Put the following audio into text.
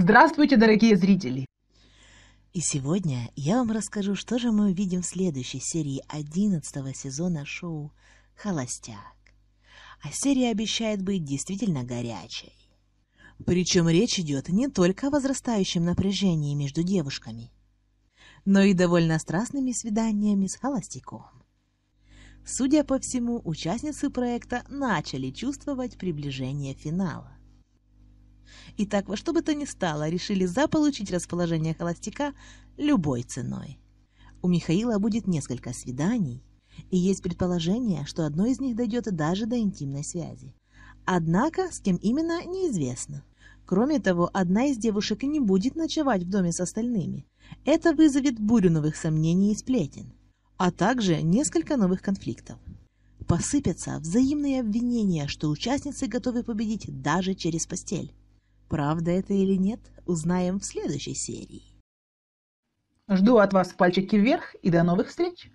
Здравствуйте, дорогие зрители! И сегодня я вам расскажу, что же мы увидим в следующей серии 11 сезона шоу «Холостяк». А серия обещает быть действительно горячей. Причем речь идет не только о возрастающем напряжении между девушками, но и довольно страстными свиданиями с холостяком. Судя по всему, участницы проекта начали чувствовать приближение финала. Итак, во что бы то ни стало, решили заполучить расположение холостяка любой ценой. У Михаила будет несколько свиданий, и есть предположение, что одно из них дойдет даже до интимной связи. Однако, с кем именно, неизвестно. Кроме того, одна из девушек не будет ночевать в доме с остальными. Это вызовет бурю новых сомнений и сплетен, а также несколько новых конфликтов. Посыпятся взаимные обвинения, что участницы готовы победить даже через постель. Правда это или нет, узнаем в следующей серии. Жду от вас пальчики вверх и до новых встреч!